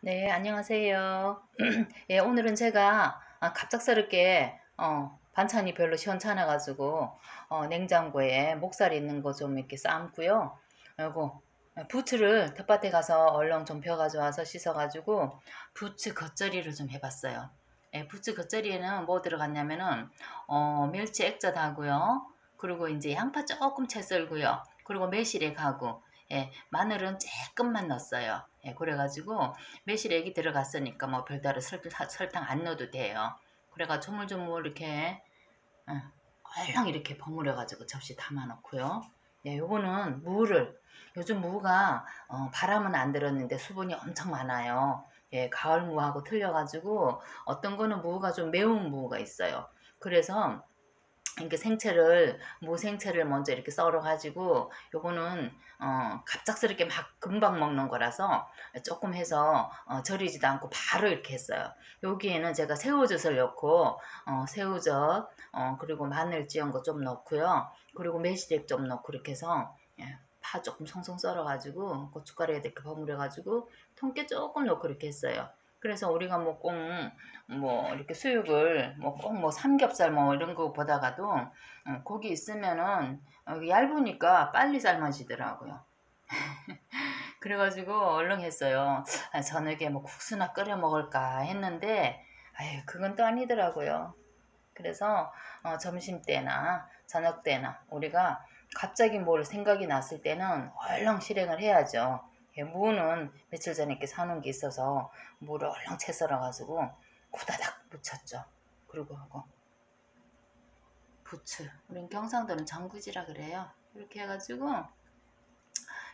네, 안녕하세요. 예, 오늘은 제가 아, 갑작스럽게 어, 반찬이 별로 시원찮아가지고 어, 냉장고에 목살 있는 거 좀 이렇게 삶고요. 그리고 부추를 텃밭에 가서 얼렁 좀 벼가지고 와서 씻어가지고 부추 겉절이를 좀 해봤어요. 예, 부추 겉절이에는 뭐 들어갔냐면은 어, 멸치 액젓 하고요. 그리고 이제 양파 조금 채 썰고요. 그리고 매실액 하고 예, 마늘은 조금만 넣었어요. 예, 그래가지고 매실 액이 들어갔으니까 뭐 별다른 설, 설탕 안 넣어도 돼요. 그래가 조물조물 이렇게 어, 얼렁 이렇게 버무려가지고 접시 담아놓고요. 예, 요거는 무를 요즘 무가 어, 바람은 안 들었는데 수분이 엄청 많아요. 예, 가을 무하고 틀려가지고 어떤 거는 무가 좀 매운 무가 있어요. 그래서 이렇게 생채를 무생채를 먼저 이렇게 썰어 가지고 요거는 어 갑작스럽게 막 금방 먹는 거라서 조금 해서 어 절이지도 않고 바로 이렇게 했어요. 여기에는 제가 새우젓을 넣고 어 새우젓 어 그리고 마늘 찌은 거 좀 넣고요. 그리고 매실액 좀 넣고 이렇게 해서 예, 파 조금 송송 썰어 가지고 고춧가루에 이렇게 버무려 가지고 통깨 조금 넣고 이렇게 했어요. 그래서 우리가 뭐꼭뭐 이렇게 수육을 뭐 꼭뭐 뭐 삼겹살 뭐 이런 거 보다가도 어, 고기 있으면은 얇으니까 빨리 삶아지더라고요. 그래가지고 얼른 했어요. 아, 저녁에 뭐 국수나 끓여 먹을까 했는데 아유 그건 또 아니더라고요. 그래서 어, 점심 때나 저녁 때나 우리가 갑자기 뭘 생각이 났을 때는 얼른 실행을 해야죠. 예, 무는 며칠 전에 이렇게 사놓은 게 있어서 무를 얼렁 채 썰어가지고 고다닥 묻혔죠. 그리고 하고 부추. 우린 경상도는 전구지라 그래요. 이렇게 해가지고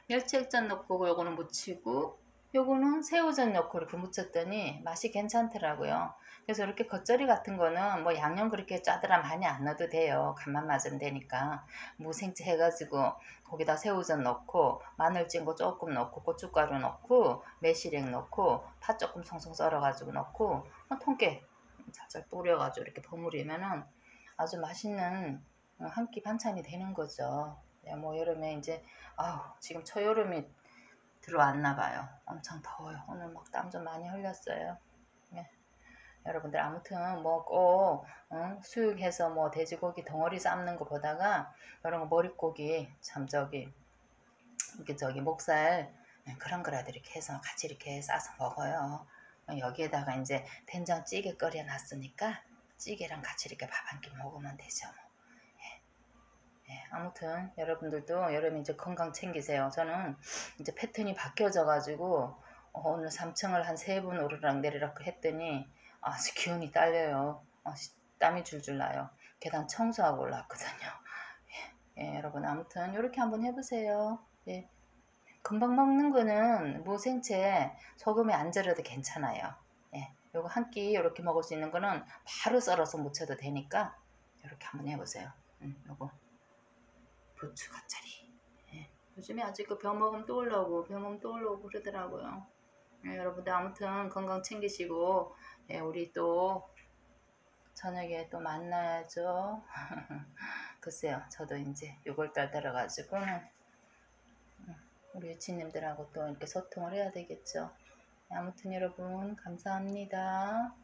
멸치액젓 넣고 요거는 묻히고 요거는 새우젓 넣고 이렇게 묻혔더니 맛이 괜찮더라고요. 그래서 이렇게 겉절이 같은 거는 뭐 양념 그렇게 짜더라 많이 안 넣어도 돼요. 간만 맞으면 되니까. 무생채 해가지고 거기다 새우젓 넣고 마늘 찐거 조금 넣고 고춧가루 넣고 매실액 넣고 파 조금 송송 썰어가지고 넣고 어, 통깨 살짝 뿌려가지고 이렇게 버무리면은 아주 맛있는 한 끼 반찬이 되는 거죠. 네, 뭐 여름에 이제 아우 지금 초여름이 들어왔나 봐요. 엄청 더워요. 오늘 막 땀 좀 많이 흘렸어요. 네. 여러분들 아무튼 뭐꼭 응? 수육해서 뭐 돼지고기 덩어리 삶는 거 보다가 이런 거 머릿고기 참 저기 이렇게 저기 목살 네, 그런 거라도 이렇게 해서 같이 이렇게 싸서 먹어요. 여기에다가 이제 된장찌개 끓여 놨으니까 찌개랑 같이 이렇게 밥 한 끼 먹으면 되죠. 뭐. 네, 아무튼 여러분들도 여름에 이제 건강 챙기세요. 저는 이제 패턴이 바뀌어져 가지고 어, 오늘 3층을 한세분 오르락 내리락 했더니 아주 기운이 딸려요. 어, 땀이 줄줄 나요. 계단 청소하고 올라왔거든요. 예, 예, 여러분 아무튼 이렇게 한번 해보세요. 예. 금방 먹는 거는 무생채 소금에 안 절여도 괜찮아요. 예, 요거 한 끼 이렇게 먹을 수 있는 거는 바로 썰어서 무쳐도 되니까 이렇게 한번 해보세요. 음, 요거 부추 겉절이. 예. 요즘에 아직 그벼 먹으면 또 올라오고 벼 먹으면 또 올라오고 그러더라고요. 예, 여러분들 아무튼 건강 챙기시고 예, 우리 또 저녁에 또 만나야죠. 글쎄요, 저도 이제 6월달 들어가지고 음, 우리 유치님들하고 또 이렇게 소통을 해야 되겠죠. 아무튼 여러분 감사합니다.